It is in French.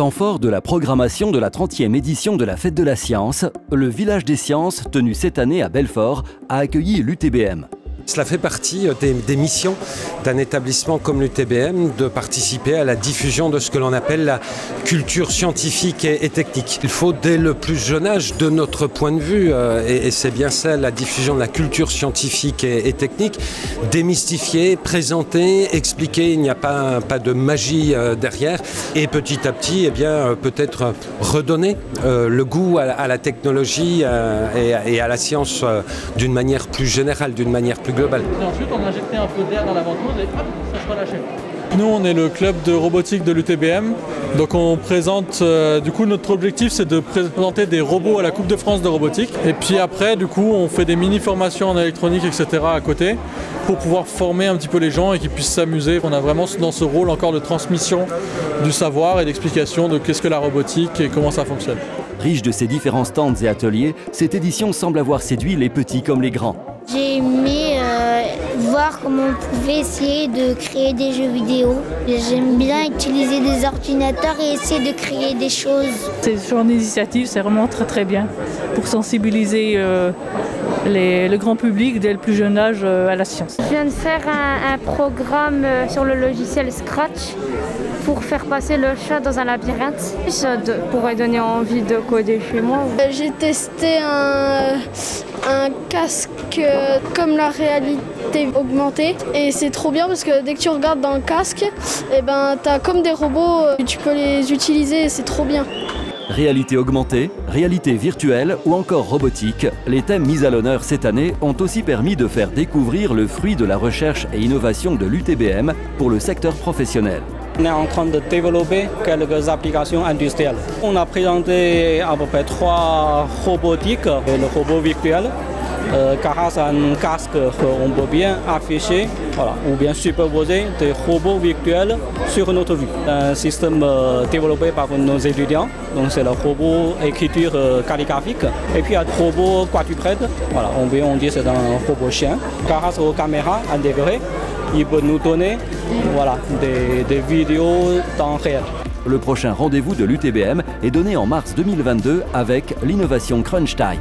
temps fort de la programmation de la 30e édition de la Fête de la Science, le Village des Sciences, tenu cette année à Belfort, a accueilli l'UTBM. Cela fait partie euh, des, missions d'un établissement comme l'UTBM de participer à la diffusion de ce que l'on appelle la culture scientifique et, technique. Il faut dès le plus jeune âge, de notre point de vue, euh, et, c'est bien ça la diffusion de la culture scientifique et, technique, démystifier, présenter, expliquer, il n'y a pas, pas de magie euh, derrière, et petit à petit, eh bien, peut-être redonner le goût à, la technologie et, à la science d'une manière plus générale, d'une manière plus et ensuite, on a injecté un peu d'air dans la ventouse et hop, ça se relâchait. Nous, on est le club de robotique de l'UTBM. Donc, on présente. Euh, du coup, notre objectif, c'est de présenter des robots à la Coupe de France de robotique. Et puis après, du coup, on fait des mini-formations en électronique, etc. à côté pour pouvoir former un petit peu les gens et qu'ils puissent s'amuser. On a vraiment dans ce rôle encore de transmission du savoir et d'explication de qu'est-ce que la robotique et comment ça fonctionne. Riche de ses différents stands et ateliers, cette édition semble avoir séduit les petits comme les grands. J'ai aimé voir comment on pouvait essayer de créer des jeux vidéo. J'aime bien utiliser des ordinateurs et essayer de créer des choses. Ce genre d'initiative, c'est vraiment très très bien pour sensibiliser euh, le grand public dès le plus jeune âge euh, à la science. Je viens de faire un, programme sur le logiciel Scratch pour faire passer le chat dans un labyrinthe. Ça pourrait donner envie de coder chez moi. J'ai testé un, un casque euh, comme la réalité augmentée et c'est trop bien parce que dès que tu regardes dans le casque, et eh ben, tu as comme des robots, euh, tu peux les utiliser et c'est trop bien. Réalité augmentée, réalité virtuelle ou encore robotique, les thèmes mis à l'honneur cette année ont aussi permis de faire découvrir le fruit de la recherche et innovation de l'UTBM pour le secteur professionnel. On est en train de développer quelques applications industrielles. On a présenté à peu près trois robotiques, le robot virtuel, euh, grâce à un casque qu'on peut bien afficher ou bien superposer des robots virtuels sur notre vue. Un système euh, développé par nos étudiants, donc c'est le robot écriture euh, calligraphique. Et puis le robot quadrupède, voilà, on peut on dit c'est un robot chien. Grâce aux caméras intégrées, il peut nous donner voilà, des, des vidéos temps réel. Le prochain rendez-vous de l'UTBM est donné en mars 2022 avec l'innovation Crunch Time.